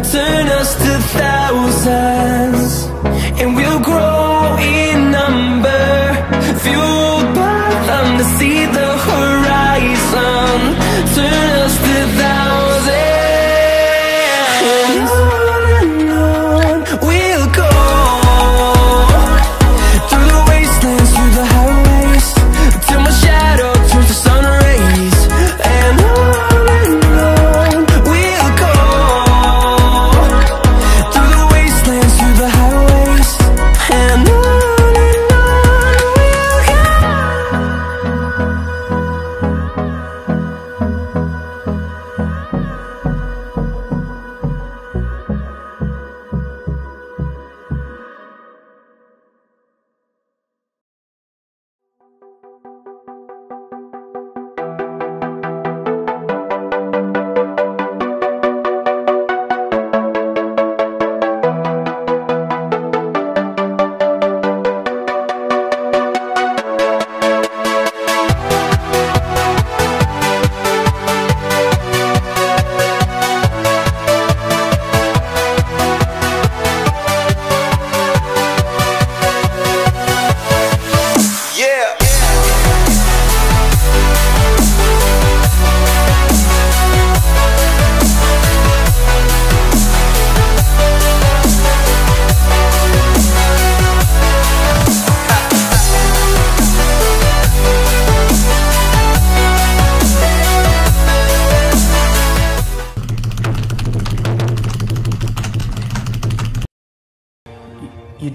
Turn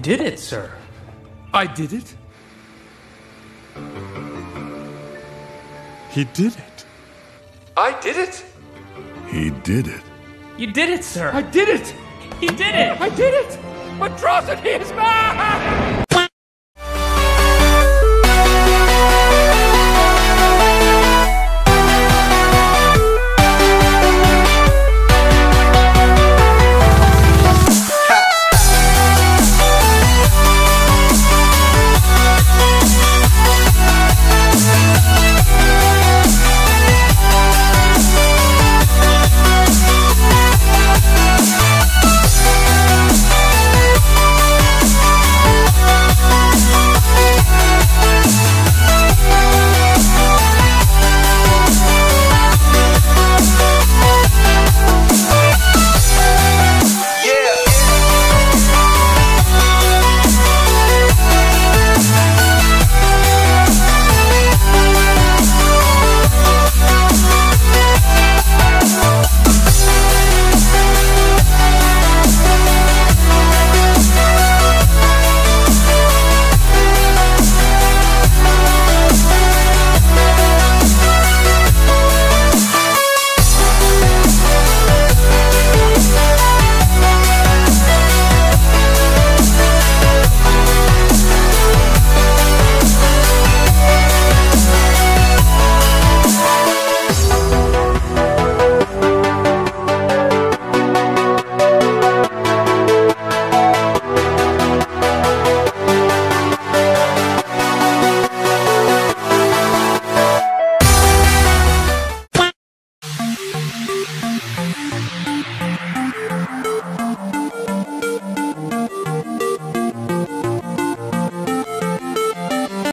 did it, sir. I did it. He did it. I did it. He did it. You did it, sir. I did it. He did it. I did it. Atrocity is back!